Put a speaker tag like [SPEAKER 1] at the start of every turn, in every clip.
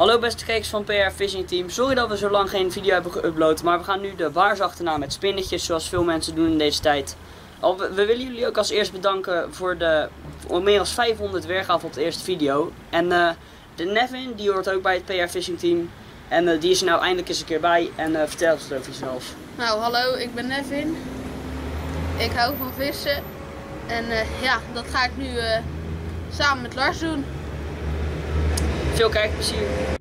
[SPEAKER 1] Hallo beste kijkers van PR Fishing Team. Sorry dat we zo lang geen video hebben geüpload, maar we gaan nu de baars achterna met spinnetjes zoals veel mensen doen in deze tijd. We, willen jullie ook als eerst bedanken voor de meer dan 500 weergave op de eerste video. En eh, de Nevin, die hoort ook bij het PR Fishing Team. En eh, die is er nou eindelijk eens een keer bij en eh, vertel eens over jezelf.
[SPEAKER 2] Nou, hallo, ik ben Nevin. Ik hou van vissen. En ja, dat ga ik nu samen met Lars doen. It's okay. See you.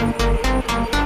[SPEAKER 1] Veel kijkplezier.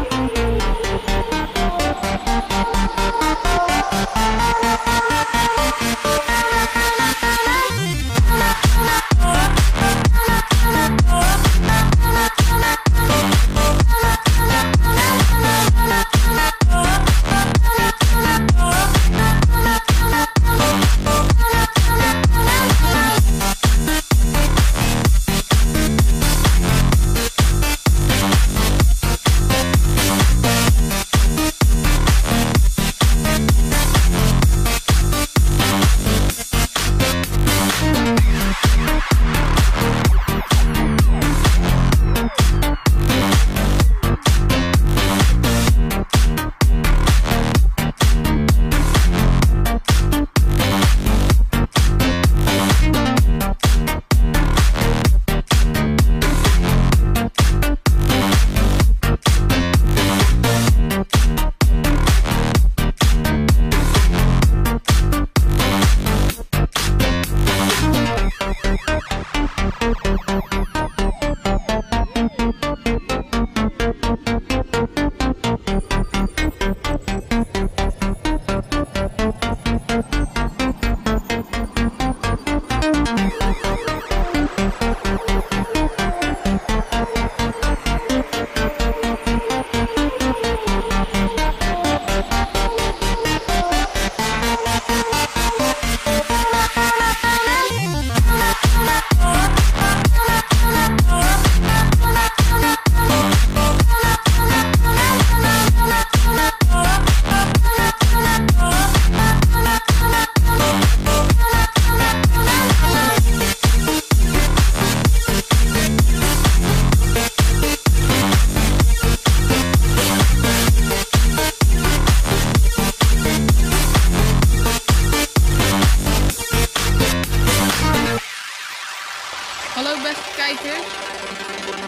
[SPEAKER 2] Hallo beste kijkers.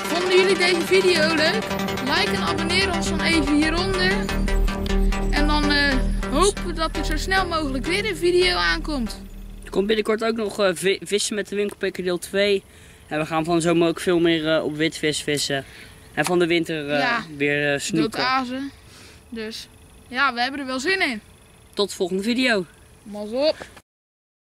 [SPEAKER 2] Vonden jullie deze video leuk? Like en abonneer ons dan even hieronder. En dan eh, hopen we dat er zo snel mogelijk weer een video aankomt.
[SPEAKER 1] Er komt binnenkort ook nog eh, vi- vissen met de winkelpikker deel 2. En we gaan van zomer ook veel meer eh, op witvis vissen. En van de winter
[SPEAKER 2] Ja.
[SPEAKER 1] weer snoeken.
[SPEAKER 2] azen. Dus ja, we hebben er wel zin in.
[SPEAKER 1] Tot de volgende video.
[SPEAKER 2] Mas op.